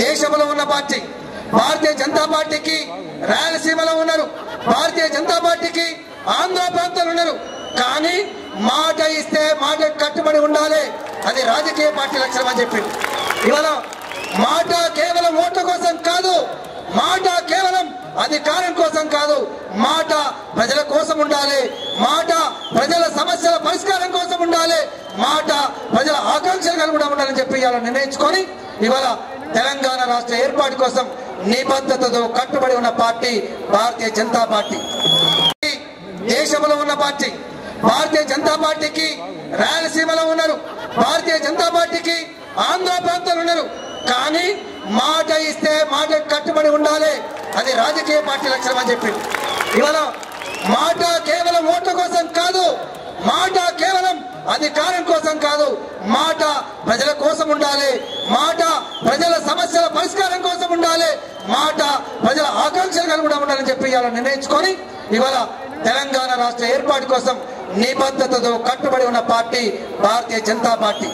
దేశంలో ఉన్న పార్టీ భారతీయ జనతా పార్టీకి రాయలసీమలో ఉన్నారు. భారతీయ జనతా పార్టీకి ఆంధ్ర ప్రాంతంలో ఉన్నారు. కానీ మాట ఇస్తే మాట కట్టుబడి ఉండాలి. అది రాజకీయ పార్టీ లక్షణం అని చెప్పింది ఇవాళ మాట కేవలం ఓట్ల కోసం కాదు మాట కేవలం అధికారం కోసం కాదు మాట ప్రజల కోసం ఉండాలి మాట ప్రజల సమస్యల పరిష్కారం కోసం ఉండాలి మాట ప్రజల ఆకాంక్షలు కూడా ఉండాలని చెప్పి ఇవాళ నిర్ణయించుకొని ఇవాళ తెలంగాణ రాష్ట్ర ఏర్పాటు కోసం నిబద్ధతతో కట్టుబడి ఉన్న పార్టీ భారతీయ జనతా పార్టీ. దేశంలో ఉన్న పార్టీ భారతీయ జనతా పార్టీకి రాయలసీమలో ఉన్నారు. భారతీయ జనతా పార్టీకి ఆంధ్ర ప్రాంతంలో ఉన్నారు. కానీ మాట ఇస్తే మాట కట్టుబడి ఉండాలి. అది రాజకీయ పార్టీ లక్షణం అని చెప్పింది. ఇవాళ మాట కేవలం ఓట్ల కోసం కాదు మాట కేవలం అధికారం కోసం కాదు మాట ప్రజల కోసం ఉండాలి. మాట పరిష్కారం ఉండాలి. మాట ప్రజల ఆకాంక్షలు కూడా ఉండాలని చెప్పి ఇవాళ నిర్ణయించుకొని ఇవాళ తెలంగాణ రాష్ట్ర ఏర్పాటు కోసం నిబద్ధతతో కట్టుబడి ఉన్న పార్టీ భారతీయ జనతా పార్టీ.